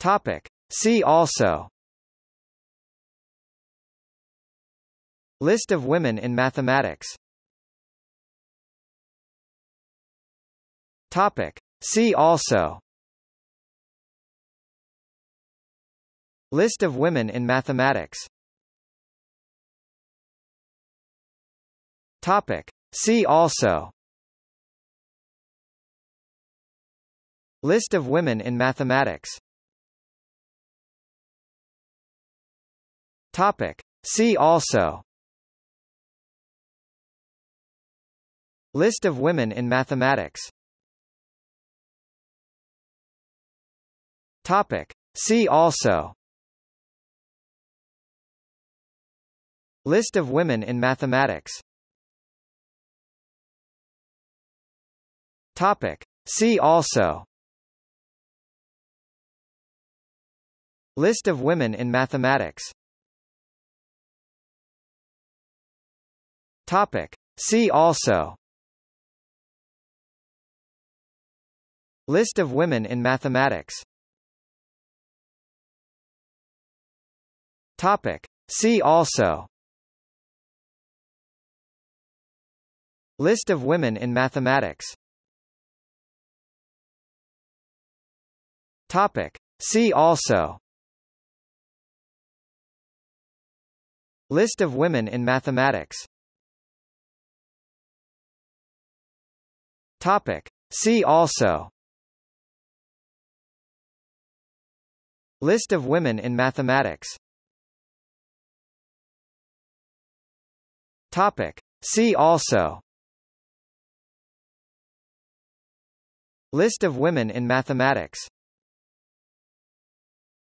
Topic. See also List of women in mathematics Topic. See also List of women in mathematics Topic. See also List of women in mathematics Topic. See also List of women in mathematics Topic. See also List of women in mathematics Topic. See also List of women in mathematics Topic. See also List of women in mathematics Topic. See also List of women in mathematics Topic. See also List of women in mathematics Topic. See also List of women in mathematics Topic. See also List of women in mathematics